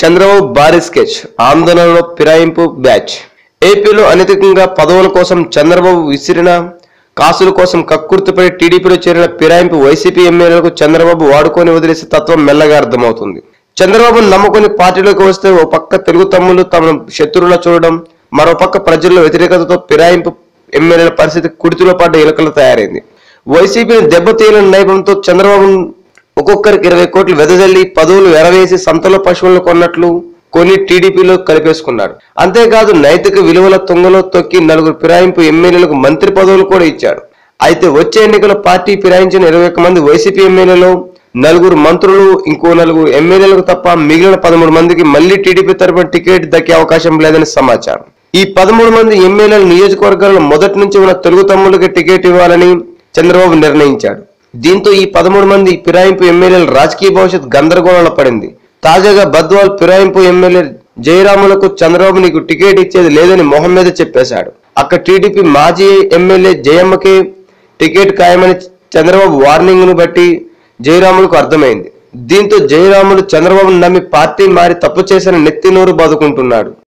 చంద్రబాబు భారీ స్కెచ్ ఆందోళనలో ఫిరాయింపు బ్యాచ్. ఏపీలో అనైతికంగా పదవుల కోసం చంద్రబాబు విసిరిన కాసుల కోసం కక్కుర్తిపడి టీడీపీలో చేరిన ఫిరాయింపు వైసీపీ ఎమ్మెల్యేలకు చంద్రబాబు వాడుకొని వదిలేసే తత్వం మెల్లగా అర్థమవుతుంది. చంద్రబాబు నమ్ముకొని పార్టీలోకి వస్తే ఓ పక్క తెలుగు తమ్ములు తమను శత్రువులా చూడడం మరో పక్క ప్రజల్లో వ్యతిరేకతతో ఫిరాయింపు ఎమ్మెల్యేల పరిస్థితి కుడితిలో పడ్డ ఎలుకలు తయారైంది. వైసీపీని దెబ్బతీయని నైపుణ్యంతో చంద్రబాబు ఒక్కొక్కరికి ఇరవై కోట్లు వెదజల్లి పదవులు ఎరవేసి సంతలో పశువులను కొన్నట్లు కొని టీడీపీలో కలిపేసుకున్నాడు అంతేకాదు నైతిక విలువల తుంగలో తొక్కి నలుగురు ఫిరాయింపు ఎమ్మెల్యేలకు మంత్రి పదవులు కూడా ఇచ్చాడు అయితే వచ్చే ఎన్నికల పార్టీ ఫిరాయించిన ఇరవై మంది వైసీపీ ఎమ్మెల్యేలు నలుగురు మంత్రులు ఇంకో నలుగురు ఎమ్మెల్యేలకు తప్ప మిగిలిన పదమూడు మందికి మళ్ళీ టీడీపీ తరపున టికెట్ దక్కే అవకాశం లేదని సమాచారం. ఈ పదమూడు మంది ఎమ్మెల్యేల నియోజకవర్గాల్లో మొదటి నుంచి ఉన్న తెలుగు తమ్ముళ్ళకి టికెట్ ఇవ్వాలని చంద్రబాబు నిర్ణయించాడు. దీంతో ఈ పదమూడు మంది ఫిరాయింపు ఎమ్మెల్యేల రాజకీయ భవిష్యత్ గందరగోళంలో పడింది. తాజాగా బద్వాల్ ఫిరాయింపు ఎమ్మెల్యే జయరాములకు చంద్రబాబు నీకు టికెట్ ఇచ్చేది లేదని మొహం మీద చెప్పేశాడు. అక్కడ టీడీపీ మాజీ ఎమ్మెల్యే జయమ్మకి టికెట్ ఖాయమని చంద్రబాబు వార్నింగ్ను బట్టి జయరాములకు అర్థమైంది. దీంతో జయరాములు చంద్రబాబును నమ్మి పార్టీ మారి తప్పు చేసిన నెత్తి నోరు బాదుకుంటున్నాడు.